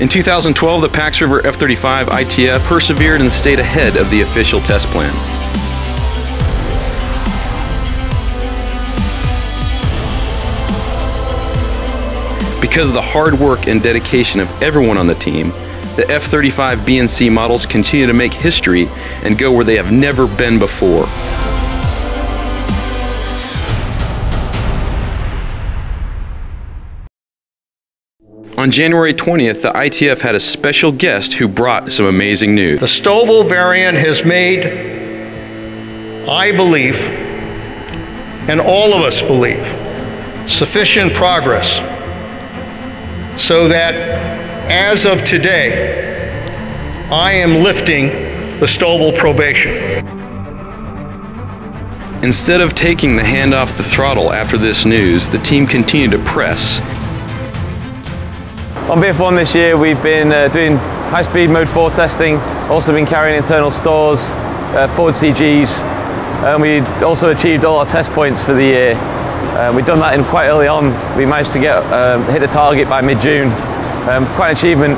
In 2012, the Pax River F-35 ITF persevered and stayed ahead of the official test plan. Because of the hard work and dedication of everyone on the team, the F-35 BNC models continue to make history and go where they have never been before. On January 20th, the ITF had a special guest who brought some amazing news. The STOVL variant has made, I believe, and all of us believe, sufficient progress so that as of today, I am lifting the STOVL probation. Instead of taking the hand off the throttle after this news, the team continued to press on BF1 this year we've been uh, doing high-speed mode 4 testing, also been carrying internal stores, uh, forward CGs, and we also achieved all our test points for the year. Uh, we've done that in quite early on. We managed to get um, hit the target by mid-June. Um, quite an achievement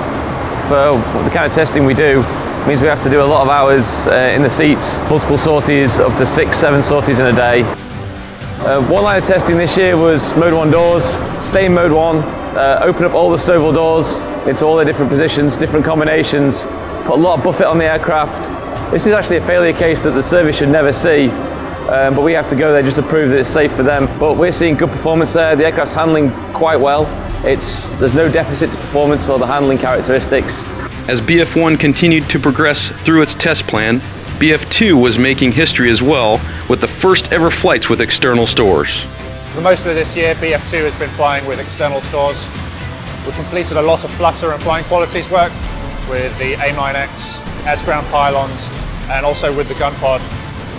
for the kind of testing we do. It means we have to do a lot of hours uh, in the seats, multiple sorties, up to six, seven sorties in a day. Uh, one line of testing this year was mode 1 doors, stay in mode 1, uh, open up all the STOVL doors into all the different positions, different combinations, put a lot of buffet on the aircraft. This is actually a failure case that the service should never see, um, but we have to go there just to prove that it's safe for them. But we're seeing good performance there. The aircraft's handling quite well. It's, there's no deficit to performance or the handling characteristics. As BF1 continued to progress through its test plan, BF2 was making history as well with the first ever flights with external stores. For most of this year, BF2 has been flying with external stores. We've completed a lot of flutter and flying qualities work with the AIM-9X, air-to-ground pylons, and also with the gun pod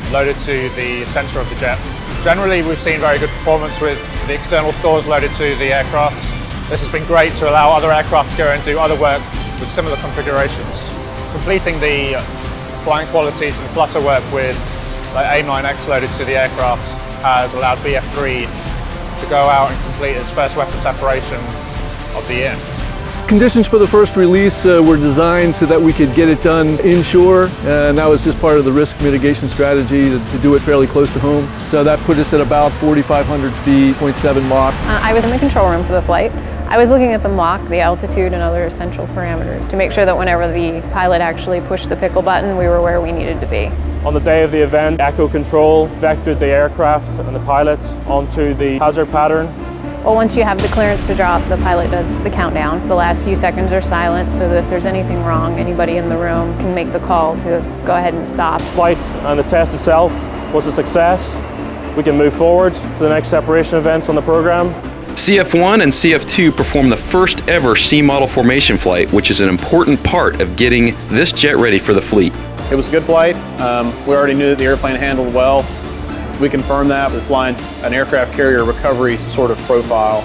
loaded to the centre of the jet. Generally, we've seen very good performance with the external stores loaded to the aircraft. This has been great to allow other aircraft to go and do other work with similar configurations. Completing the flying qualities and flutter work with the AIM-9X loaded to the aircraft has allowed BF3 to go out and complete its first weapon separation of the year. Conditions for the first release uh, were designed so that we could get it done inshore, and that was just part of the risk mitigation strategy to, to do it fairly close to home. So that put us at about 4,500 feet, 0.7 Mach. Uh, I was in the control room for the flight. I was looking at the Mach, the altitude, and other essential parameters to make sure that whenever the pilot actually pushed the pickle button, we were where we needed to be. On the day of the event, Echo Control vectored the aircraft and the pilot onto the hazard pattern. Well, once you have the clearance to drop, the pilot does the countdown. The last few seconds are silent so that if there's anything wrong, anybody in the room can make the call to go ahead and stop. Flight and the test itself was a success. We can move forward to the next separation events on the program. CF1 and CF2 performed the first ever C model formation flight, which is an important part of getting this jet ready for the fleet. It was a good flight. Um, we already knew that the airplane handled well. We confirmed that with flying an aircraft carrier recovery sort of profile,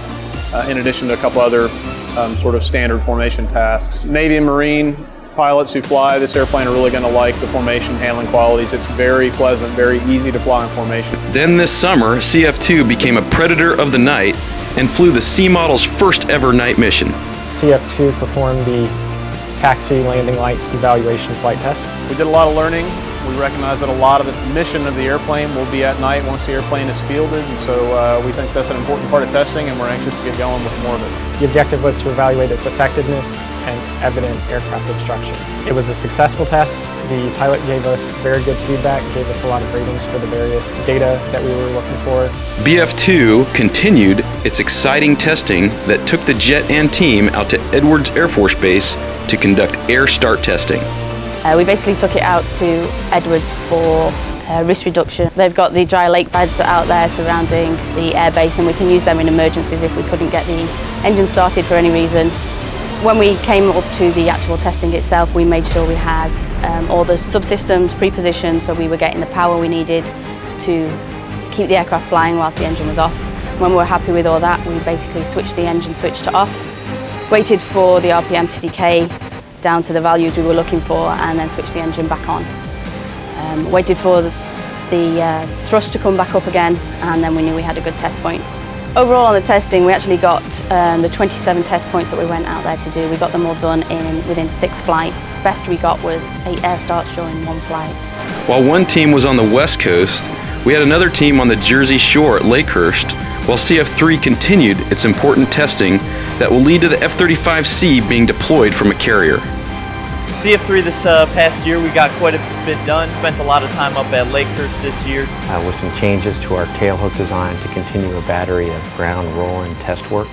uh, in addition to a couple other um, sort of standard formation tasks. Navy and Marine pilots who fly this airplane are really going to like the formation handling qualities. It's very pleasant, very easy to fly in formation. Then this summer, CF2 became a predator of the night and flew the C model's first ever night mission. CF2 performed the taxi landing light evaluation flight test. We did a lot of learning. We recognize that a lot of the mission of the airplane will be at night once the airplane is fielded, and so uh, we think that's an important part of testing, and we're anxious to get going with more of it. The objective was to evaluate its effectiveness and evident aircraft obstruction. It was a successful test. The pilot gave us very good feedback, gave us a lot of ratings for the various data that we were looking for. BF2 continued its exciting testing that took the jet and team out to Edwards Air Force Base to conduct air start testing. Uh, we basically took it out to Edwards for uh, risk reduction. They've got the dry lake beds out there surrounding the airbase and we can use them in emergencies if we couldn't get the engine started for any reason. When we came up to the actual testing itself, we made sure we had um, all the subsystems pre-positioned so we were getting the power we needed to keep the aircraft flying whilst the engine was off. When we were happy with all that, we basically switched the engine switch to off, waited for the RPM to decay down to the values we were looking for and then switched the engine back on. Um, waited for the, the uh, thrust to come back up again and then we knew we had a good test point. Overall on the testing we actually got Um, the 27 test points that we went out there to do, we got them all done in within six flights. Best we got was eight air starts during one flight. While one team was on the west coast, we had another team on the Jersey Shore at Lakehurst, while CF3 continued its important testing that will lead to the F-35C being deployed from a carrier. CF3 this uh, past year, we got quite a bit done. Spent a lot of time up at Lakehurst this year. Uh, with some changes to our tailhook design to continue a battery of ground roll and test work.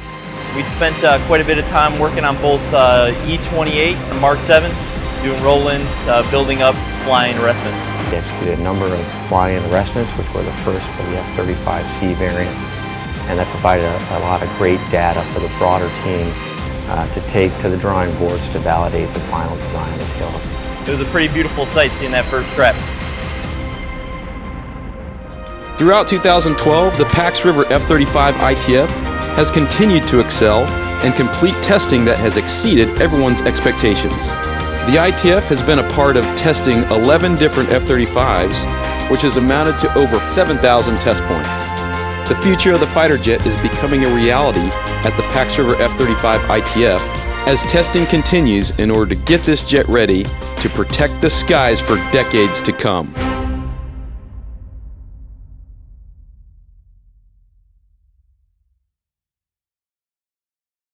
We spent uh, quite a bit of time working on both uh, E28 and Mark 7, doing roll-ins, uh, building up flying arrestments. We executed a number of flying arrestments, which were the first for the F-35C variant, and that provided a, a lot of great data for the broader team uh, to take to the drawing boards to validate the final design of the tailhook. It was a pretty beautiful sight seeing that first trap. Throughout 2012, the Pax River F-35 ITF has continued to excel and complete testing that has exceeded everyone's expectations. The ITF has been a part of testing 11 different F-35s, which has amounted to over 7,000 test points. The future of the fighter jet is becoming a reality at the Pax River F-35 ITF as testing continues in order to get this jet ready to protect the skies for decades to come.